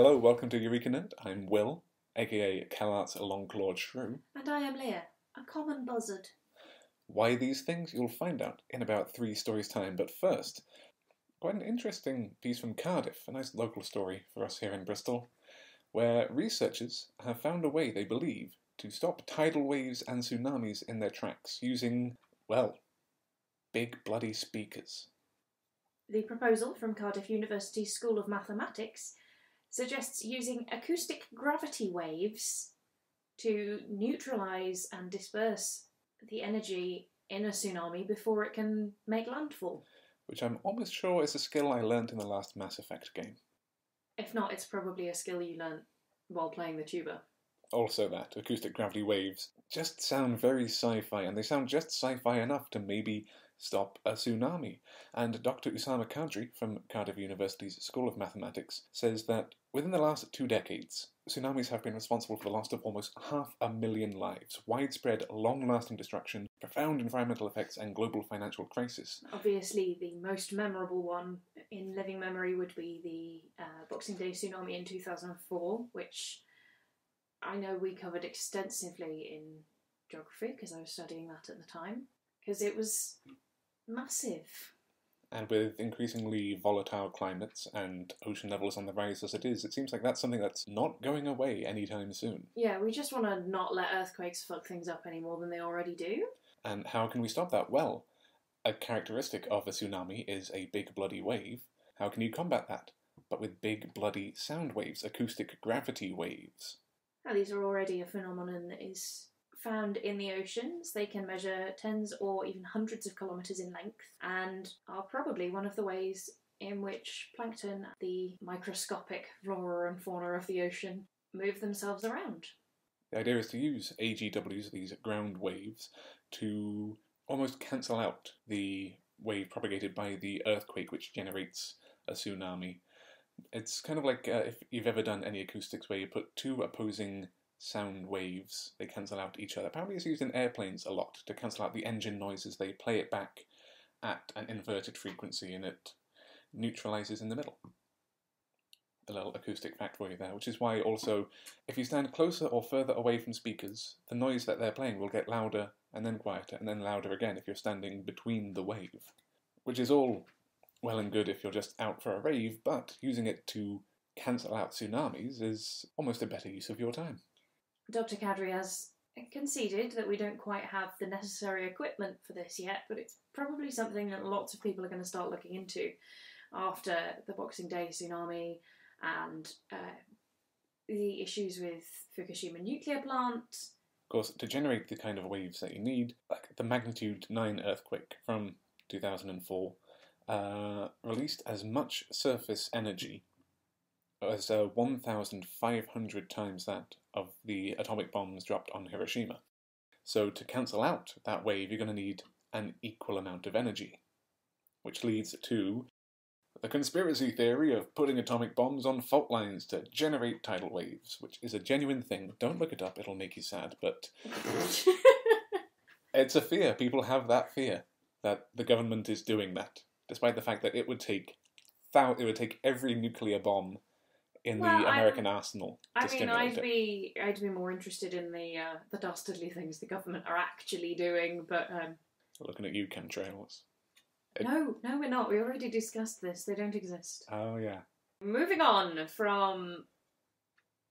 Hello, welcome to EurekaNerd. I'm Will, aka Kelaart's Longclawed Shrew. And I am Leah, a common buzzard. Why these things? You'll find out in about three stories' time. But first, quite an interesting piece from Cardiff, a nice local story for us here in Bristol, where researchers have found a way, they believe, to stop tidal waves and tsunamis in their tracks using, well, big bloody speakers. The proposal from Cardiff University School of Mathematics suggests using acoustic gravity waves to neutralise and disperse the energy in a tsunami before it can make landfall. Which I'm almost sure is a skill I learnt in the last Mass Effect game. If not, it's probably a skill you learnt while playing the tuba. Also, that acoustic gravity waves just sound very sci fi, and they sound just sci fi enough to maybe stop a tsunami. And Dr. Usama Kadri from Cardiff University's School of Mathematics says that within the last two decades, tsunamis have been responsible for the loss of almost half a million lives, widespread, long lasting destruction, profound environmental effects, and global financial crisis. Obviously, the most memorable one in living memory would be the uh, Boxing Day tsunami in 2004, which I know we covered extensively in geography because I was studying that at the time, because it was massive. And with increasingly volatile climates and ocean levels on the rise as it is, it seems like that's something that's not going away anytime soon. Yeah, we just want to not let earthquakes fuck things up any more than they already do. And how can we stop that? Well, a characteristic of a tsunami is a big bloody wave. How can you combat that? But with big bloody sound waves, acoustic gravity waves. Now, these are already a phenomenon that is found in the oceans. They can measure tens or even hundreds of kilometres in length and are probably one of the ways in which plankton, the microscopic flora and fauna of the ocean, move themselves around. The idea is to use AGWs, these ground waves, to almost cancel out the wave propagated by the earthquake, which generates a tsunami. It's kind of like uh, if you've ever done any acoustics where you put two opposing sound waves, they cancel out each other. Apparently, it's used in airplanes a lot to cancel out the engine noises. They play it back at an inverted frequency and it neutralizes in the middle. A little acoustic fact for you there, which is why also, if you stand closer or further away from speakers, the noise that they're playing will get louder and then quieter and then louder again if you're standing between the wave. Which is all well and good if you're just out for a rave, but using it to cancel out tsunamis is almost a better use of your time. Dr. Kadri has conceded that we don't quite have the necessary equipment for this yet, but it's probably something that lots of people are going to start looking into after the Boxing Day tsunami and uh, the issues with Fukushima nuclear plant. Of course, to generate the kind of waves that you need, like the magnitude 9 earthquake from 2004, uh, released as much surface energy as uh, 1,500 times that of the atomic bombs dropped on Hiroshima. So, to cancel out that wave, you're going to need an equal amount of energy. Which leads to the conspiracy theory of putting atomic bombs on fault lines to generate tidal waves, which is a genuine thing. Don't look it up, it'll make you sad, but it's a fear. People have that fear that the government is doing that, despite the fact that it would take thou- it would take every nuclear bomb in Well, the I- American arsenal I mean, I'd it. be I'd be more interested in the uh, the dastardly things the government are actually doing, but um, Looking at you, chemtrails. It- no, no, we're not. We already discussed this. They don't exist. Oh yeah, Moving on from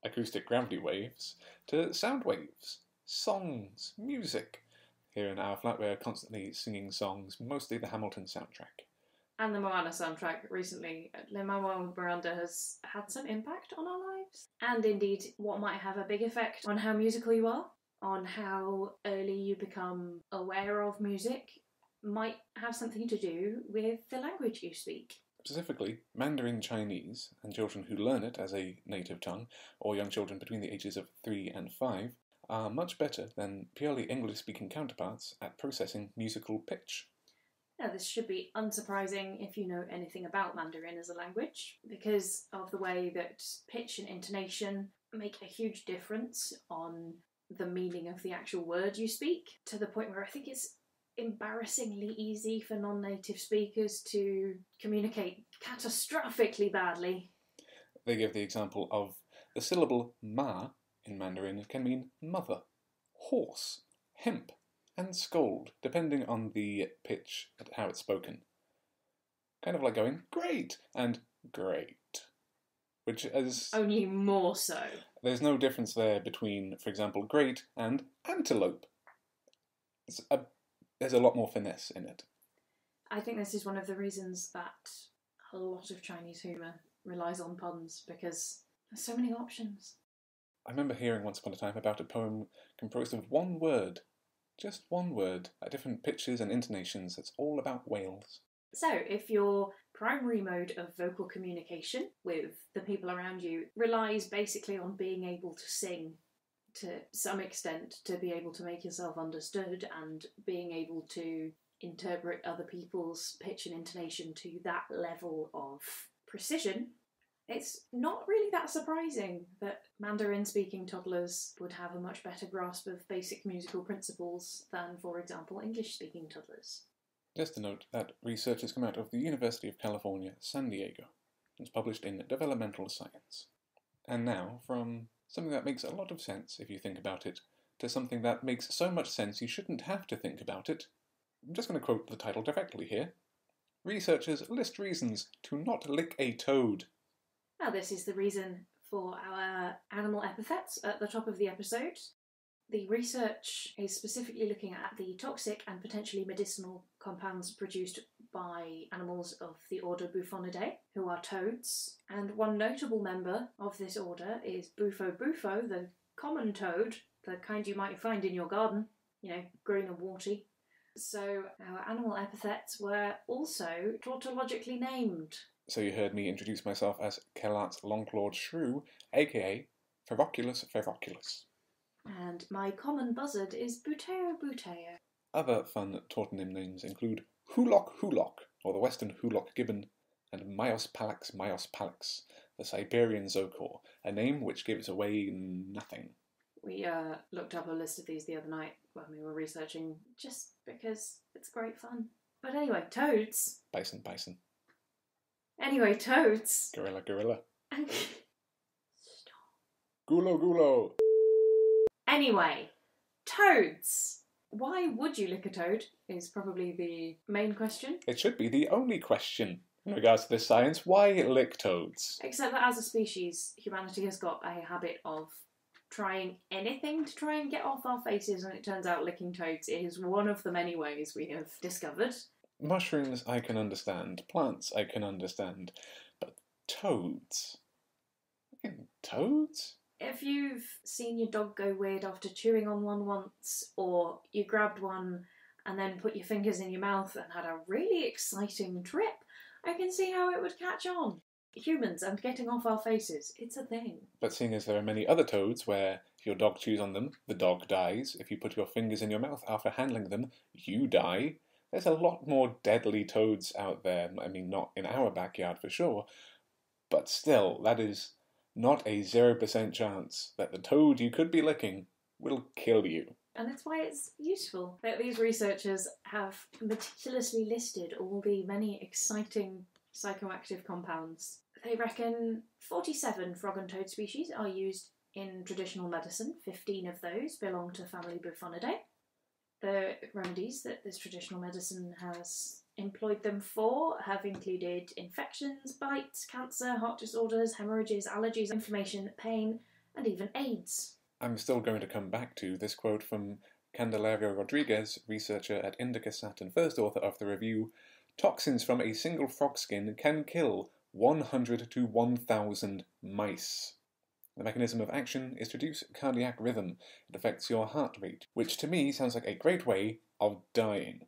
acoustic gravity waves to sound waves, songs, music. Here in our flat, we're constantly singing songs, mostly the Hamilton soundtrack. And the Moana soundtrack recently, Lin-Manuel Miranda has had some impact on our lives, and indeed, what might have a big effect on how musical you are, on how early you become aware of music, might have something to do with the language you speak. Specifically, Mandarin Chinese and children who learn it as a native tongue, or young children between the ages of 3 and 5, are much better than purely English speaking counterparts at processing musical pitch. Now, this should be unsurprising if you know anything about Mandarin as a language, because of the way that pitch and intonation make a huge difference on the meaning of the actual word you speak, to the point where I think it's embarrassingly easy for non native speakers to communicate catastrophically badly. They give the example of the syllable ma in Mandarin can mean mother, horse, hemp, and scold, depending on the pitch and how it's spoken. Kind of like going great and great, which is Only more so. there's no difference there between, for example, great and antelope. It's a, there's a lot more finesse in it. I think this is one of the reasons that a lot of Chinese humour relies on puns because there's so many options. I remember hearing once upon a time about a poem composed of one word, just one word, at different pitches and intonations. It's all about whales. So, if your primary mode of vocal communication with the people around you relies basically on being able to sing to some extent to be able to make yourself understood and being able to interpret other people's pitch and intonation to that level of precision, it's not really that surprising that Mandarin speaking toddlers would have a much better grasp of basic musical principles than, for example, English speaking toddlers. Just to note that research has come out of the University of California, San Diego. It's published in Developmental Science. And now, from something that makes a lot of sense if you think about it, to something that makes so much sense you shouldn't have to think about it, I'm just going to quote the title directly here. Researchers list reasons to not lick a toad. Now, this is the reason for our animal epithets at the top of the episode. The research is specifically looking at the toxic and potentially medicinal compounds produced by animals of the order Bufonidae, who are toads. And one notable member of this order is Bufo bufo, the common toad, the kind you might find in your garden, you know, green and warty. So our animal epithets were also tautologically named. So you heard me introduce myself as Kelaart's Longclawed Shrew, aka Feroculus feroculus. And my common buzzard is Buteo buteo. Other fun tautonym names include Hoolock hoolock, or the western hoolock gibbon, and Myospalax myospalax, the Siberian zokor, a name which gives away nothing. We uh, looked up a list of these the other night when we were researching, just because it's great fun. But anyway, toads. Bison bison, Anyway, toads. gorilla gorilla, And gulo gulo. anyway, toads. Why would you lick a toad? Is probably the main question. It should be the only question in regards to this science. Why lick toads? Except that as a species, humanity has got a habit of trying anything to try and get off our faces, and it turns out licking toads is one of the many ways we have discovered. Mushrooms I can understand, plants I can understand, but toads? Toads? If you've seen your dog go weird after chewing on one once, or you grabbed one and then put your fingers in your mouth and had a really exciting trip, I can see how it would catch on. Humans and getting off our faces, it's a thing. But seeing as there are many other toads where if your dog chews on them, the dog dies. If you put your fingers in your mouth after handling them, you die. There's a lot more deadly toads out there. I mean, not in our backyard for sure, but still, that is not a 0% chance that the toad you could be licking will kill you. And that's why it's useful that these researchers have meticulously listed all the many exciting psychoactive compounds. They reckon 47 frog and toad species are used in traditional medicine, 15 of those belong to family Bufonidae. The remedies that this traditional medicine has employed them for have included infections, bites, cancer, heart disorders, hemorrhages, allergies, inflammation, pain, and even AIDS. I'm still going to come back to this quote from Candelario Rodriguez, researcher at Indicasat and first author of the review Toxins from a single frog skin can kill 100 to 1000 mice. The mechanism of action is to reduce cardiac rhythm. It affects your heart rate, which to me sounds like a great way of dying.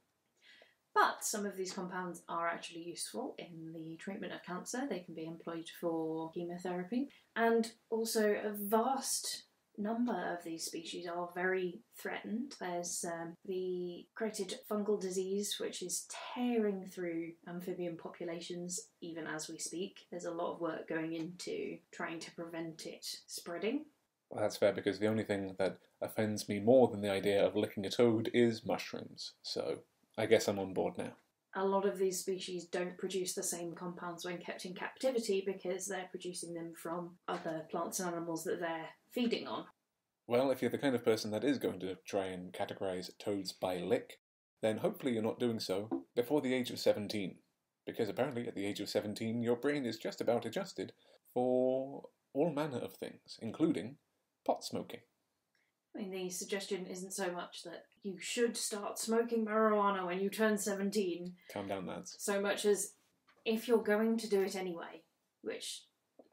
But some of these compounds are actually useful in the treatment of cancer. They can be employed for chemotherapy. And also, a vast number of these species are very threatened. There's um, the chytrid fungal disease, which is tearing through amphibian populations even as we speak. There's a lot of work going into trying to prevent it spreading. Well, that's fair because the only thing that offends me more than the idea of licking a toad is mushrooms. So I guess I'm on board now. A lot of these species don't produce the same compounds when kept in captivity because they're producing them from other plants and animals that they're feeding on. Well, if you're the kind of person that is going to try and categorize toads by lick, then hopefully you're not doing so before the age of 17. Because apparently, at the age of 17, your brain is just about adjusted for all manner of things, including pot smoking. I mean, the suggestion isn't so much that you should start smoking marijuana when you turn 17, Calm down, lads. so much as if you're going to do it anyway, which,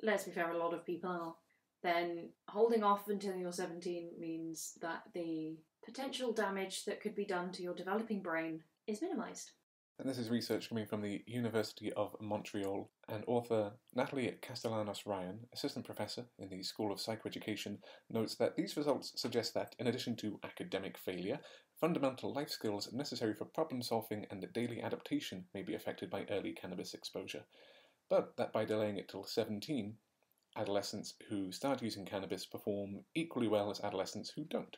let's be fair, a lot of people are, then holding off until you're 17 means that the potential damage that could be done to your developing brain is minimised. And this is research coming from the University of Montreal, and author Natalie Castellanos Ryan, assistant professor in the School of Psychoeducation, notes that these results suggest that, in addition to academic failure, fundamental life skills necessary for problem solving and daily adaptation may be affected by early cannabis exposure, but that by delaying it till 17, adolescents who start using cannabis perform equally well as adolescents who don't.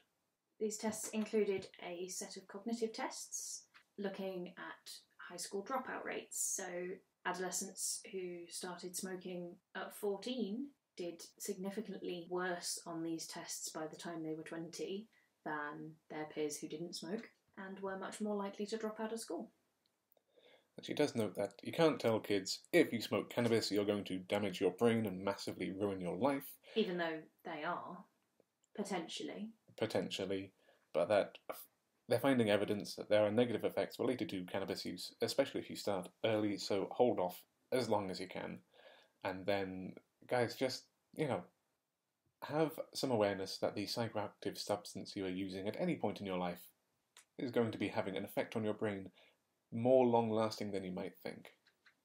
These tests included a set of cognitive tests looking at high school dropout rates. So, adolescents who started smoking at 14 did significantly worse on these tests by the time they were 20 than their peers who didn't smoke and were much more likely to drop out of school. She does note that you can't tell kids if you smoke cannabis you're going to damage your brain and massively ruin your life, Even though they are, potentially. potentially, but that they're finding evidence that there are negative effects related to cannabis use, especially if you start early, so hold off as long as you can. And then, guys, just, you know, have some awareness that the psychoactive substance you are using at any point in your life is going to be having an effect on your brain more long lasting than you might think.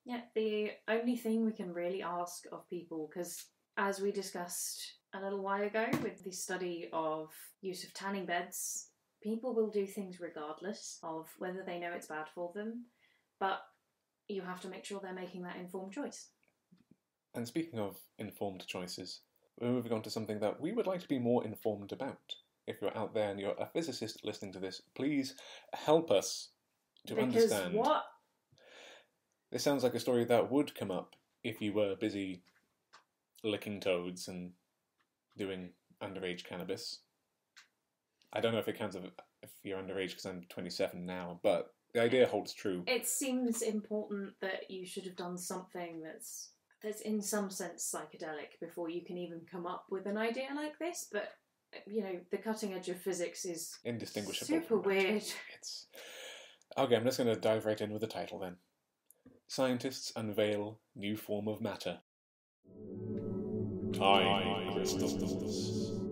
Yeah, the only thing we can really ask of people, because as we discussed a little while ago with the study of use of tanning beds, people will do things regardless of whether they know it's bad for them, but you have to make sure they're making that informed choice. And speaking of informed choices, we're moving on to something that we would like to be more informed about. If you're out there and you're a physicist listening to this, please help us to because understand. what? This sounds like a story that would come up if you were busy licking toads and doing underage cannabis. I don't know if it counts if if you're underage because I'm 27 now, but the idea holds true. It seems important that you should have done something that's that's in some sense psychedelic before you can even come up with an idea like this, but you know, the cutting edge of physics is Indistinguishable. super weird. It's okay. I'm just going to dive right in with the title then. Scientists unveil new form of matter. Time crystals.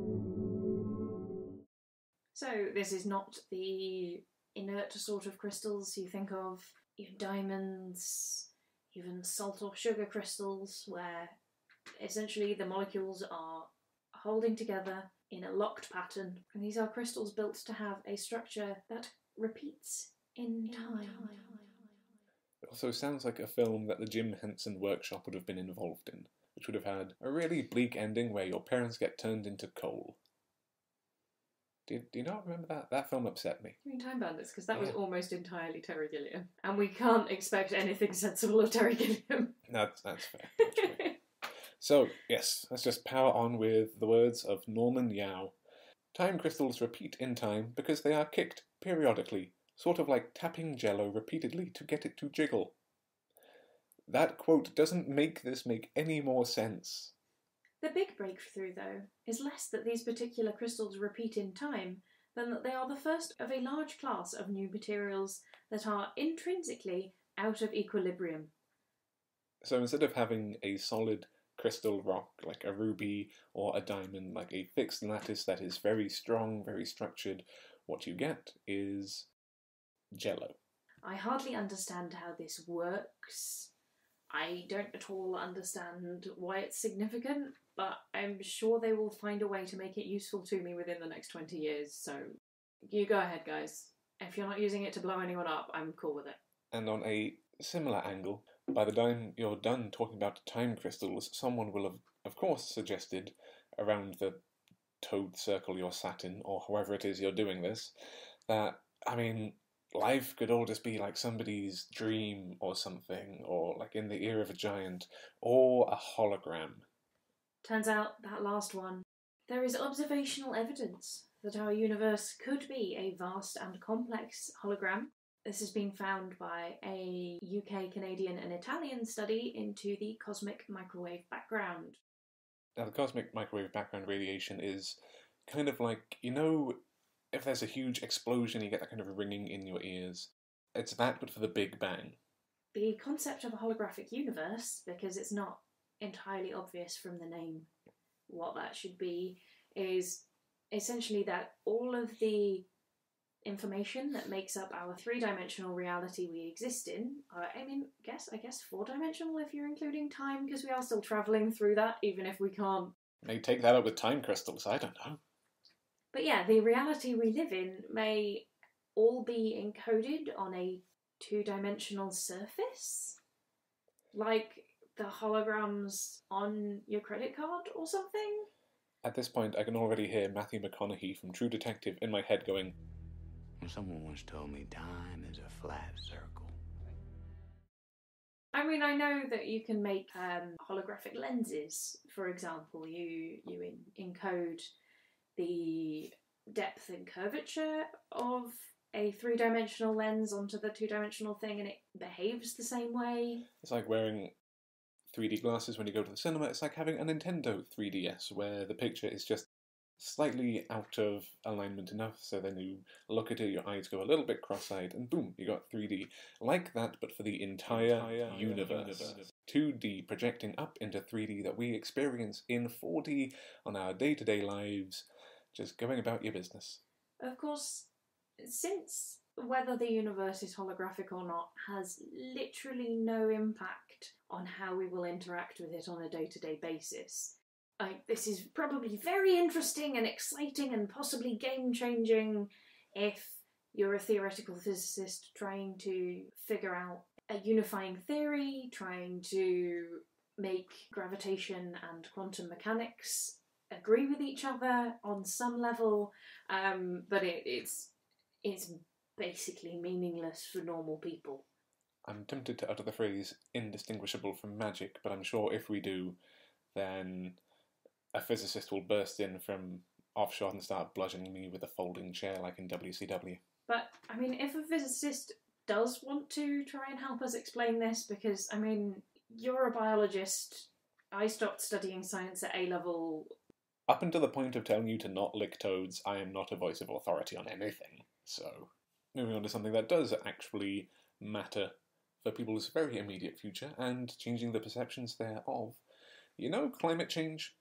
So this is not the inert sort of crystals you think of, even diamonds, even salt or sugar crystals, where essentially the molecules are holding together in a locked pattern. And these are crystals built to have a structure that repeats in time. It also sounds like a film that the Jim Henson Workshop would have been involved in, which would have had a really bleak ending where your parents get turned into coal. Do you, do you not remember that? That film upset me. You mean Time Bandits? Because that was Yeah. almost entirely Terry Gilliam. And we can't expect anything sensible of Terry Gilliam. That's, that's fair. That's fair. So, yes, let's just power on with the words of Norman Yao. Time crystals repeat in time because they are kicked periodically, sort of like tapping jello repeatedly to get it to jiggle. That quote doesn't make this make any more sense. The big breakthrough, though, is less that these particular crystals repeat in time than that they are the first of a large class of new materials that are intrinsically out of equilibrium. So instead of having a solid crystal rock like a ruby or a diamond, like a fixed lattice that is very strong, very structured, what you get is jello. I hardly understand how this works. I don't at all understand why it's significant, but I'm sure they will find a way to make it useful to me within the next 20 years. So you go ahead, guys. If you're not using it to blow anyone up, I'm cool with it. And on a similar angle, by the time you're done talking about time crystals, someone will have, of course, suggested around the toad circle you're sat in, or however it is you're doing this, that, I mean, life could all just be like somebody's dream or something, or like in the ear of a giant, or a hologram. Turns out that last one, there is observational evidence that our universe could be a vast and complex hologram. This has been found by a UK, Canadian, and Italian study into the cosmic microwave background. Now, the cosmic microwave background radiation is kind of like, you know, if there's a huge explosion, you get that kind of ringing in your ears. It's that, but for the Big Bang. The concept of a holographic universe, because it's not entirely obvious from the name what that should be, is essentially that all of the information that makes up our three-dimensional reality we exist in uh, i mean guess i guess four-dimensional if you're including time because we are still traveling through that even if we can't May take that up with time crystals, I don't know. but yeah the reality we live in may all be encoded on a two-dimensional surface like the holograms on your credit card or something At this point, I can already hear Matthew McConaughey from True Detective in my head going, Someone once told me time is a flat circle. I mean, I know that you can make um, holographic lenses. For example, you you in, encode the depth and curvature of a three dimensional lens onto the two dimensional thing, and it behaves the same way. It's like wearing 3D glasses when you go to the cinema. It's like having a Nintendo 3DS where the picture is just slightly out of alignment enough so then you look at it, your eyes go a little bit cross eyed, and boom, you got 3D. Like that, but for the entire, universe. 2D projecting up into 3D that we experience in 4D on our day to day lives, just going about your business. Of course, since whether the universe is holographic or not has literally no impact on how we will interact with it on a day to day basis. I, this is probably very interesting and exciting and possibly game changing if you're a theoretical physicist trying to figure out a unifying theory, trying to make gravitation and quantum mechanics agree with each other on some level, um, but it, it's it's basically meaningless for normal people. I'm tempted to utter the phrase indistinguishable from magic, but I'm sure if we do, then a physicist will burst in from offshore and start bludgeoning me with a folding chair like in WCW. But I mean, if a physicist does want to try and help us explain this, because I mean, you're a biologist. I stopped studying science at A level. Up until the point of telling you to not lick toads, I am not a voice of authority on anything. So, moving on to something that does actually matter for people's very immediate future and changing the perceptions thereof. You know, climate change?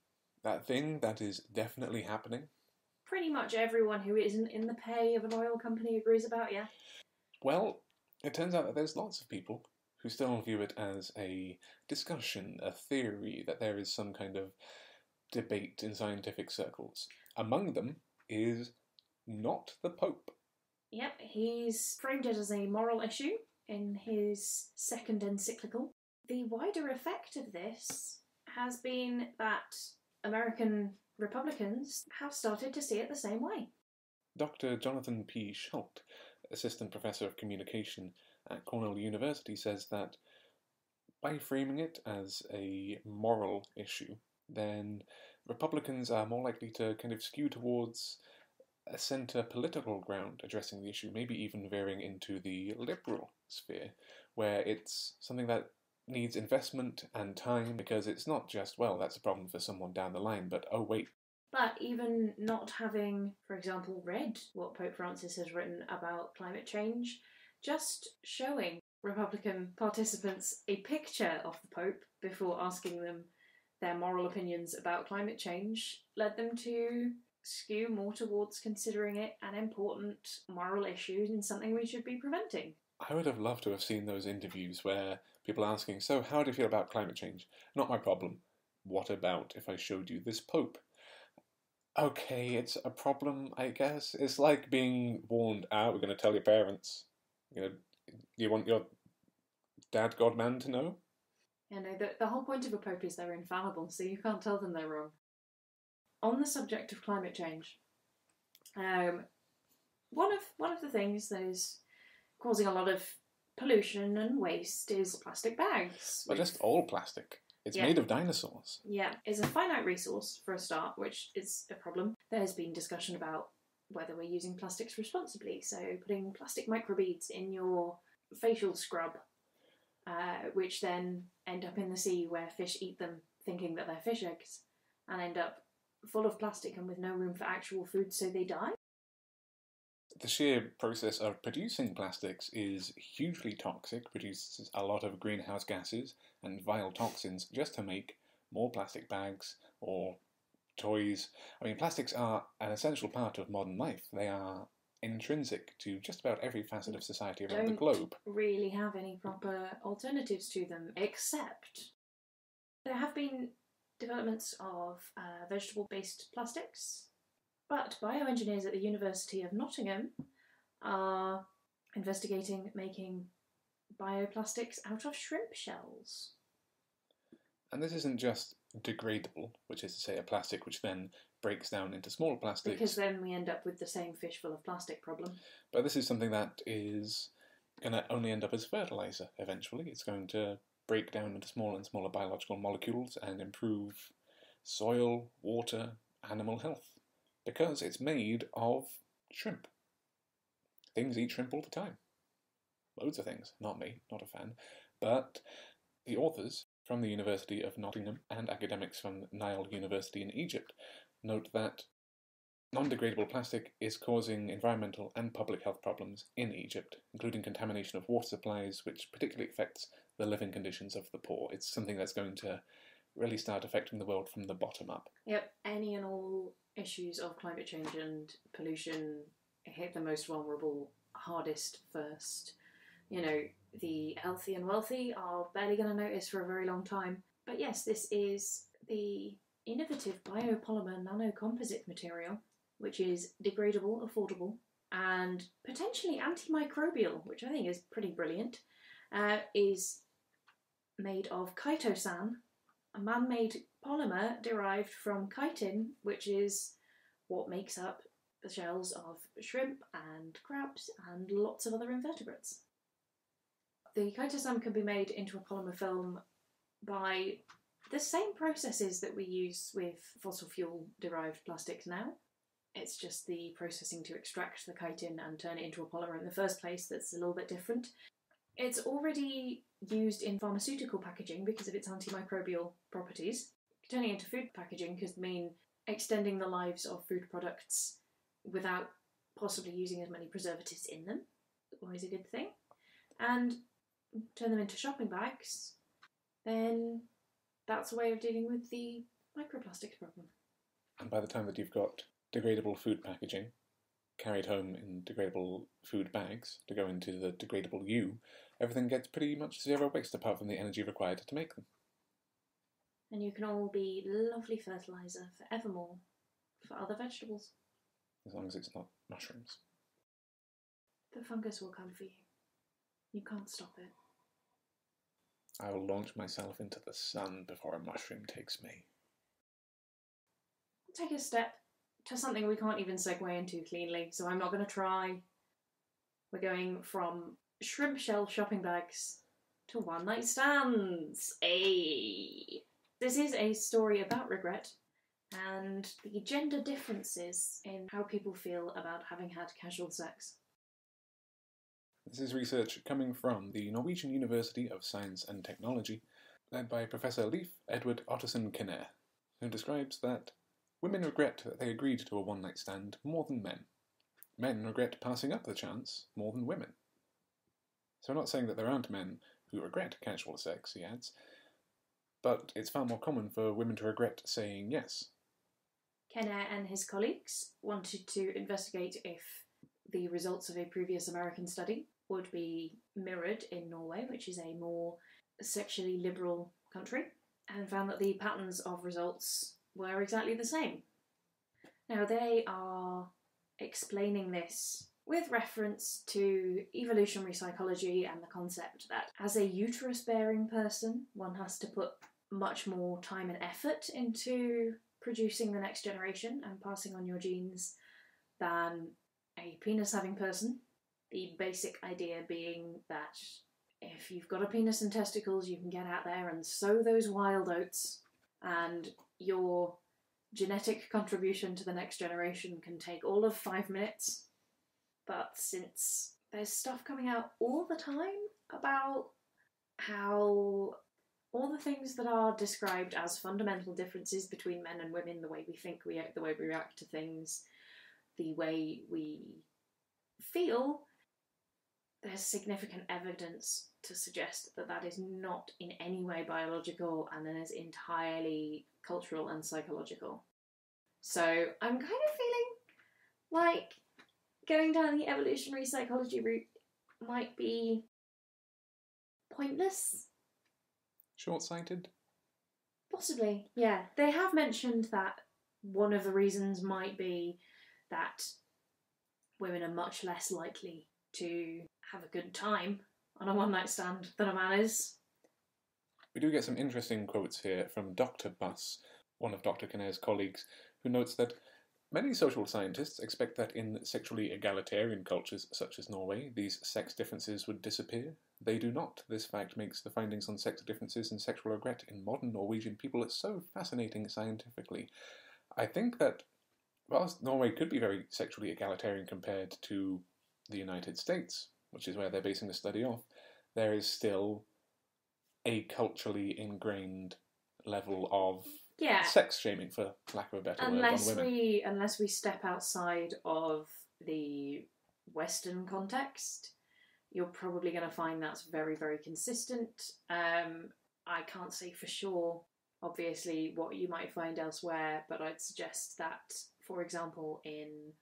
That thing that is definitely happening? Pretty much everyone who isn't in the pay of an oil company agrees about, yeah. Well, it turns out that there's lots of people who still view it as a discussion, a theory, that there is some kind of debate in scientific circles. Among them is not the Pope. Yep, he's framed it as a moral issue in his second encyclical. The wider effect of this has been that American Republicans have started to see it the same way. Dr. Jonathan P. Schuldt, assistant professor of communication at Cornell University, says that by framing it as a moral issue, then Republicans are more likely to kind of skew towards a centre political ground addressing the issue, maybe even veering into the liberal sphere, where it's something that needs investment and time because it's not just, well, that's a problem for someone down the line, but oh, wait, But even not having, for example, read what Pope Francis has written about climate change, just showing Republican participants a picture of the Pope before asking them their moral opinions about climate change led them to skew more towards considering it an important moral issue and something we should be preventing. I would have loved to have seen those interviews where people are asking, So, how do you feel about climate change? Not my problem. What about if I showed you this Pope? Okay, it's a problem, I guess. It's like being warned, ah, we're going to tell your parents. You know, you want your dad god man to know? You know, the, the whole point of a pope is they're infallible, so you can't tell them they're wrong. On the subject of climate change, um, one of one of the things that is causing a lot of pollution and waste is plastic bags. But just all plastic. It's Yeah. made of dinosaurs. Yeah, it's a finite resource for a start, which is a problem. There has been discussion about whether we're using plastics responsibly. So, putting plastic microbeads in your facial scrub, uh, which then end up in the sea where fish eat them, thinking that they're fish eggs, and end up full of plastic and with no room for actual food, so they die. The sheer process of producing plastics is hugely toxic, produces a lot of greenhouse gases and vile toxins just to make more plastic bags or toys. I mean, plastics are an essential part of modern life. They are intrinsic to just about every facet of society around the Don't globe. really have any proper alternatives to them, except there have been developments of uh, vegetable based plastics, but bioengineers at the University of Nottingham are investigating making bioplastics out of shrimp shells. And this isn't just degradable, which is to say a plastic which then breaks down into smaller plastics. Because then we end up with the same fish full of plastic problem. But this is something that is going to only end up as fertilizer eventually. It's going to break down into smaller and smaller biological molecules and improve soil, water, animal health because it's made of shrimp. Things eat shrimp all the time. Loads of things. Not me, not a fan. But the authors from the University of Nottingham and academics from Nile University in Egypt note that non degradable plastic is causing environmental and public health problems in Egypt, including contamination of water supplies, which particularly affects the living conditions of the poor. It's something that's going to really start affecting the world from the bottom up. Yep, any and all issues of climate change and pollution hit the most vulnerable hardest first. You know, the healthy and wealthy are barely going to notice for a very long time. But yes, this is the innovative biopolymer nanocomposite material, which is degradable, affordable, and potentially antimicrobial, which I think is pretty brilliant, uh, is made of chitosan, a man made polymer derived from chitin, which is what makes up the shells of shrimp and crabs and lots of other invertebrates. The chitosan can be made into a polymer film by the same processes that we use with fossil fuel derived plastics now. It's just the processing to extract the chitin and turn it into a polymer in the first place that's a little bit different. It's already used in pharmaceutical packaging because of its antimicrobial properties. Turning into food packaging could mean extending the lives of food products without possibly using as many preservatives in them. Always a good thing. And turn them into shopping bags, then that's a way of dealing with the microplastics problem. And by the time that you've got degradable food packaging carried home in degradable food bags to go into the degradable U, everything gets pretty much zero waste apart from the energy required to make them. And you can all be lovely fertiliser for evermore for other vegetables. As long as it's not mushrooms. The fungus will come for you. You can't stop it. I will launch myself into the sun before a mushroom takes me. Take a step to something we can't even segue into cleanly, so I'm not going to try. We're going from shrimp shell shopping bags to one night stands. Ay. This is a story about regret and the gender differences in how people feel about having had casual sex. This is research coming from the Norwegian University of Science and Technology, led by Professor Leif Edward Ottesen Kennair, who describes that women regret that they agreed to a one night stand more than men. Men regret passing up the chance more than women. So, I'm not saying that there aren't men who regret casual sex, he adds, but it's far more common for women to regret saying yes. Kennair and his colleagues wanted to investigate if the results of a previous American study would be mirrored in Norway, which is a more sexually liberal country, and found that the patterns of results were exactly the same. Now, they are explaining this with reference to evolutionary psychology and the concept that as a uterus bearing person, one has to put much more time and effort into producing the next generation and passing on your genes than a penis having person. The basic idea being that if you've got a penis and testicles, you can get out there and sow those wild oats, and your genetic contribution to the next generation can take all of five minutes. But since there's stuff coming out all the time about how all the things that are described as fundamental differences between men and women, the way we think, we the way we react to things, the way we feel, there's significant evidence to suggest that that is not in any way biological and then is entirely cultural and psychological. So I'm kind of feeling like going down the evolutionary psychology route might be pointless. Short sighted? Possibly, yeah. They have mentioned that one of the reasons might be that women are much less likely to have a good time on a one night stand than a man is. We do get some interesting quotes here from Dr. Buss, one of Dr. Kennair's colleagues, who notes that many social scientists expect that in sexually egalitarian cultures such as Norway, these sex differences would disappear. They do not. This fact makes the findings on sex differences and sexual regret in modern Norwegian people so fascinating scientifically. I think that whilst Norway could be very sexually egalitarian compared to the United States, which is where they're basing the study off, there is still a culturally ingrained level of Yeah. sex shaming, for lack of a better Unless word, on women. we unless we step outside of the Western context, you're probably going to find that's very very consistent. Um, I can't say for sure, obviously, what you might find elsewhere, but I'd suggest that, for example, in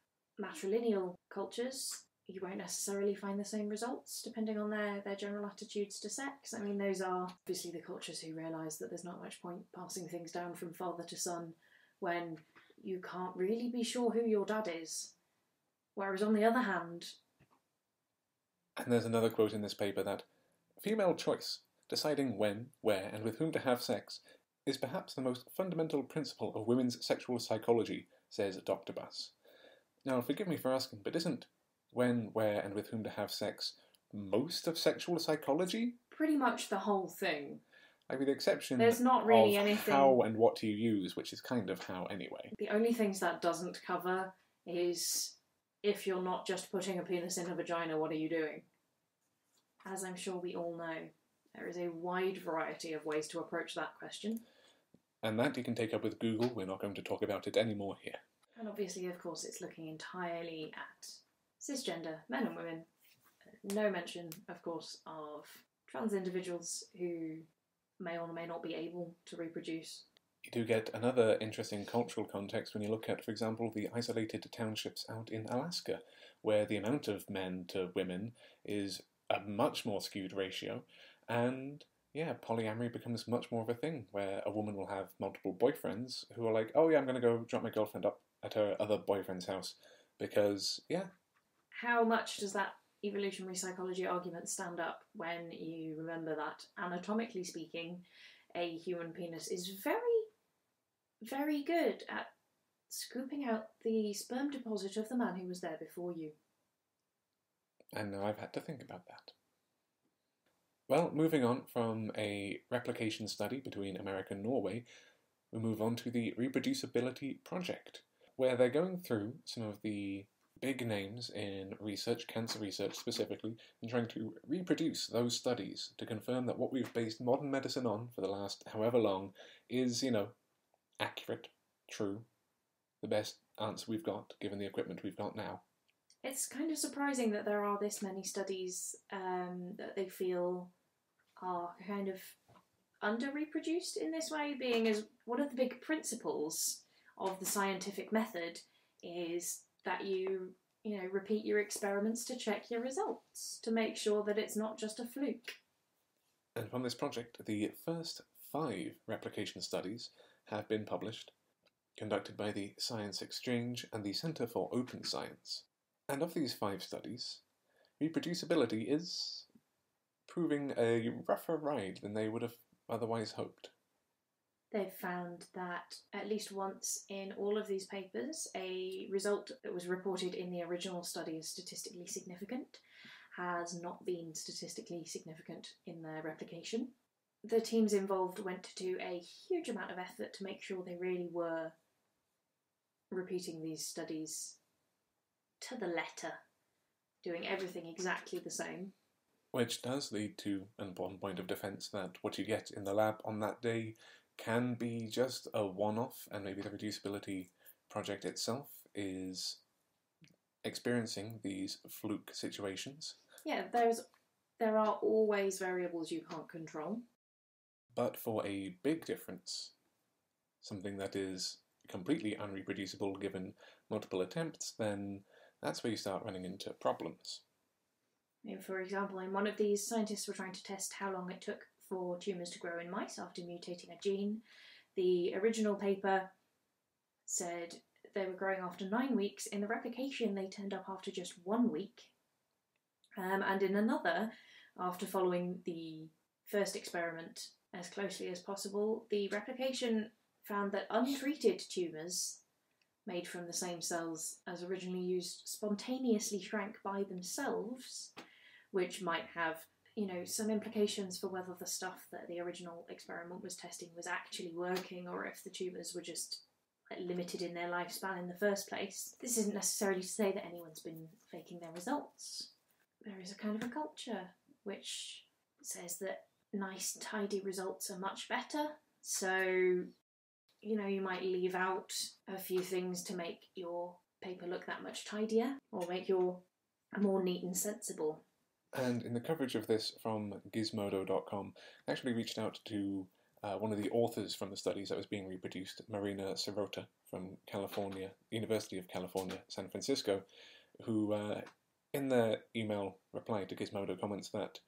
matrilineal cultures, you won't necessarily find the same results depending on their, their general attitudes to sex. I mean, those are obviously the cultures who realise that there's not much point passing things down from father to son when you can't really be sure who your dad is. Whereas on the other hand, And there's another quote in this paper that female choice, deciding when, where, and with whom to have sex, is perhaps the most fundamental principle of women's sexual psychology, says Dr. Buss. Now, forgive me for asking, but isn't when, where, and with whom to have sex most of sexual psychology? pretty much the whole thing. I mean, the exception There's not really anything- how and what do you use, which is kind of how anyway. The only things that doesn't cover is if you're not just putting a penis in a vagina, what are you doing? As I'm sure we all know, there is a wide variety of ways to approach that question. And that you can take up with Google. We're not going to talk about it anymore here. And obviously, of course, it's looking entirely at cisgender men and women. No mention, of course, of trans individuals who may or may not be able to reproduce. You do get another interesting cultural context when you look at, for example, the isolated townships out in Alaska, where the amount of men to women is a much more skewed ratio, and yeah, polyamory becomes much more of a thing, where a woman will have multiple boyfriends who are like, oh yeah, I'm going to go drop my girlfriend up at her other boyfriend's house, because yeah, How much does that evolutionary psychology argument stand up when you remember that, anatomically speaking, a human penis is very, very good at scooping out the sperm deposit of the man who was there before you? And now I've had to think about that. Well, moving on from a replication study between America and Norway, we move on to the Reproducibility Project, where they're going through some of the big names in research, cancer research specifically, and trying to reproduce those studies to confirm that what we've based modern medicine on for the last however long is, you know, accurate, true, the best answer we've got given the equipment we've got now. It's kind of surprising that there are this many studies um, that they feel are kind of under reproduced in this way, being as one of the big principles of the scientific method is that you you know repeat your experiments to check your results to make sure that it's not just a fluke. And from this project, the first five replication studies have been published, conducted by the Science Exchange and the Centre for Open Science. And of these five studies, reproducibility is proving a rougher ride than they would have otherwise hoped. They've found that at least once in all of these papers, a result that was reported in the original study as statistically significant, has not been statistically significant in their replication. The teams involved went to do a huge amount of effort to make sure they really were repeating these studies to the letter, doing everything exactly the same. Which does lead to an important point of defence that what you get in the lab on that day can be just a one off, and maybe the reducibility project itself is experiencing these fluke situations. Yeah, there's there are always variables you can't control. But for a big difference, something that is completely unreproducible given multiple attempts, then that's where you start running into problems. For example, in one of these, scientists were trying to test how long it took for tumours to grow in mice after mutating a gene. The original paper said they were growing after nine weeks. In the replication, they turned up after just one week. Um, and in another, after following the first experiment as closely as possible, the replication found that untreated tumours made from the same cells as originally used spontaneously shrank by themselves, which might have, you know, some implications for whether the stuff that the original experiment was testing was actually working or if the tumours were just like, limited in their lifespan in the first place. This isn't necessarily to say that anyone's been faking their results. There is a kind of a culture which says that nice, tidy results are much better. So you know, you might leave out a few things to make your paper look that much tidier or make your more neat and sensible. And in the coverage of this from Gizmodo.com, I actually reached out to uh, one of the authors from the studies that was being reproduced, Marina Sirota from California, University of California, San Francisco, who uh, in their email reply to Gizmodo comments that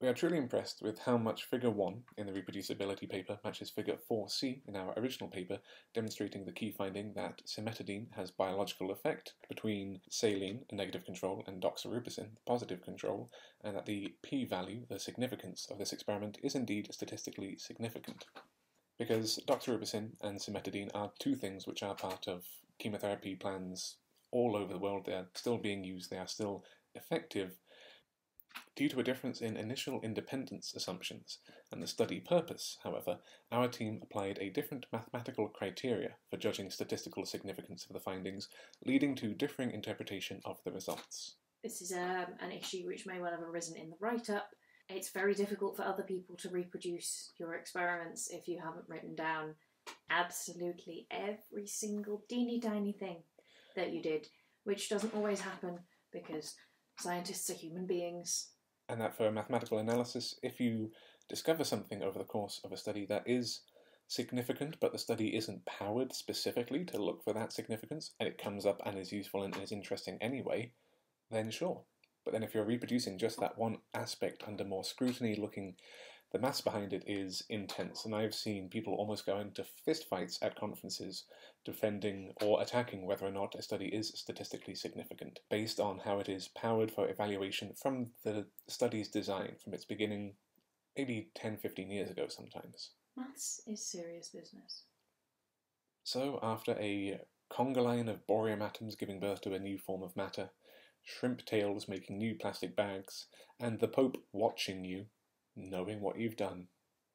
we are truly impressed with how much Figure 1 in the reproducibility paper matches Figure 4c in our original paper, demonstrating the key finding that cimetidine has biological effect between saline, a negative control, and doxorubicin, the positive control, and that the p-value, the significance of this experiment, is indeed statistically significant. Because doxorubicin and cimetidine are two things which are part of chemotherapy plans all over the world. They are still being used, they are still effective, Due to a difference in initial independence assumptions and the study purpose, however, our team applied a different mathematical criteria for judging statistical significance of the findings, leading to differing interpretation of the results. This is um, an issue which may well have arisen in the write up. It's very difficult for other people to reproduce your experiments if you haven't written down absolutely every single teeny tiny thing that you did, which doesn't always happen because Scientists are human beings. And that for mathematical analysis, if you discover something over the course of a study that is significant, but the study isn't powered specifically to look for that significance, and it comes up and is useful and is interesting anyway, then sure. But then if you're reproducing just that one aspect under more scrutiny, looking the maths behind it is intense, and I've seen people almost go into fistfights at conferences defending or attacking whether or not a study is statistically significant based on how it is powered for evaluation from the study's design, from its beginning, maybe 10 15 years ago sometimes. Maths is serious business. So, after a conga line of ytterbium atoms giving birth to a new form of matter, shrimp tails making new plastic bags, and the Pope watching you, knowing what you've done.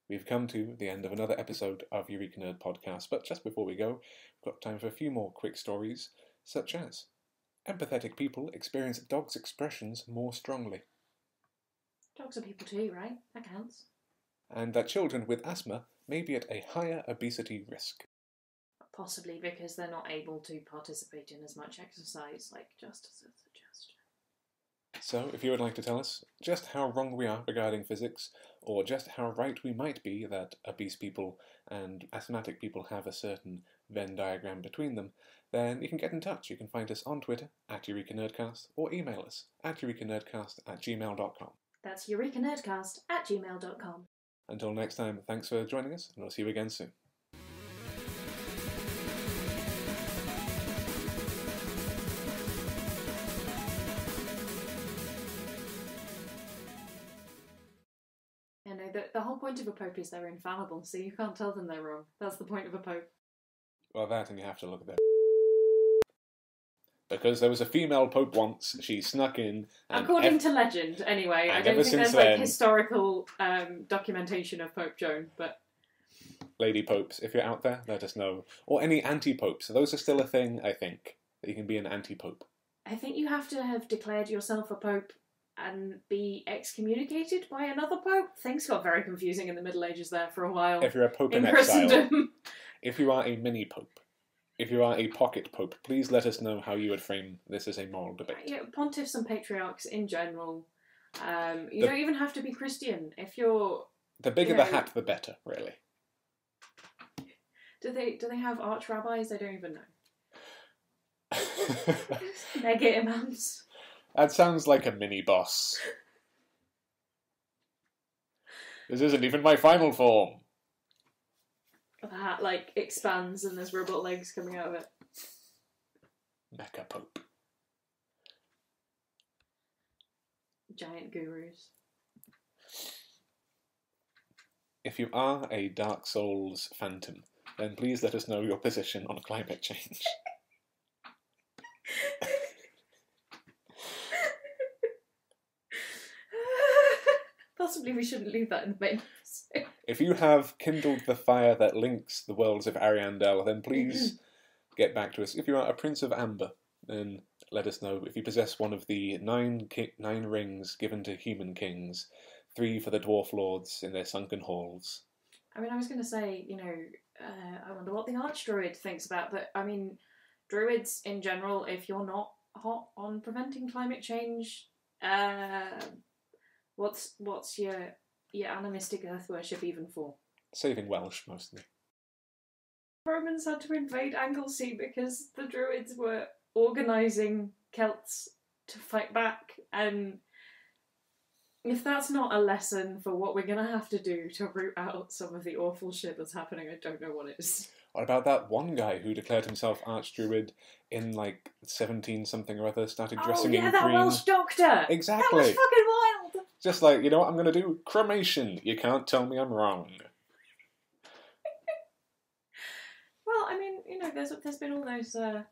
We've come to the end of another episode of EurekaNerd Podcast, but just before we go, we've got time for a few more quick stories, such as empathetic people experience dogs' expressions more strongly, Dogs are people too, right? That counts. and that children with asthma may be at a higher obesity risk. Possibly because they're not able to participate in as much exercise, like just as. So, if you would like to tell us just how wrong we are regarding physics, or just how right we might be that obese people and asthmatic people have a certain Venn diagram between them, then you can get in touch. You can find us on Twitter at Eureka Nerdcast or email us at eurekanerdcast at gmail.com. That's eurekanerdcast at gmail.com. Until next time, thanks for joining us, and we'll see you again soon. Point of a pope is they're infallible, so you can't tell them they're wrong. That's the point of a pope. Well, that, and you have to look at that. because there was a female pope once. She snuck in, According ev- to legend, anyway. I don't think there's since like historical um, documentation of Pope Joan, but lady popes, if you're out there, let us know. Or any anti-popes. Those are still a thing, I think. That you can be an anti-pope. I think you have to have declared yourself a pope and be excommunicated by another pope. Things got very confusing in the Middle Ages there for a while. If you're a pope in, in exile, Christendom. if you are a mini pope, if you are a pocket pope, please let us know how you would frame this as a moral debate. yeah, pontiffs and patriarchs in general. Um, you The- don't even have to be Christian. If you're, The bigger Yeah. the hat, the better, really. do they do they have arch rabbis? I don't even know. Mega imams. That sounds like a mini boss. This isn't even my final form. The hat like expands and there's robot legs coming out of it. Mecha Pope. Giant gurus. If you are a Dark Souls phantom, then please let us know your position on climate change. Possibly we shouldn't leave that in the main episode. If you have kindled the fire that links the worlds of Ariandel, then please get back to us. If you are a Prince of Amber, then let us know. If you possess one of the nine ki- nine rings given to human kings, three for the dwarf lords in their sunken halls. I mean, I was going to say, you know, uh, I wonder what the Archdruid thinks about, but I mean, druids in general, if you're not hot on preventing climate change, uh, what's what's your your animistic earth worship even for? Saving Welsh mostly. Romans had to invade Anglesey because the Druids were organising Celts to fight back, and if that's not a lesson for what we're gonna have to do to root out some of the awful shit that's happening, I don't know what is. What about that one guy who declared himself Archdruid in like seventeen something or other, started dressing Oh dressing yeah, in that green? Welsh doctor. Exactly. That was fucking wild. Just like, you know what I'm gonna do? Cremation. You can't tell me I'm wrong. Well, I mean, you know, there's there's been all those uh,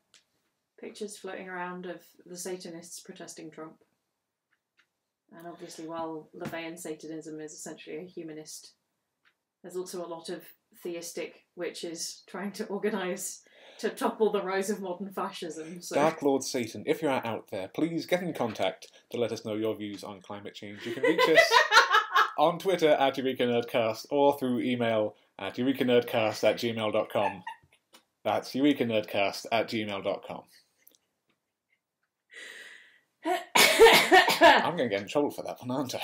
pictures floating around of the Satanists protesting Trump, and obviously, while LaVeyan Satanism is essentially a humanist, there's also a lot of theistic witches trying to organise to topple the rise of modern fascism. So Dark Lord Satan, if you are out there, please get in contact to let us know your views on climate change. You can reach us on Twitter at Eureka Nerdcast or through email at eurekanerdcast at gmail.com. That's eurekanerdcast at gmail.com. I'm going to get in trouble for that one, aren't I?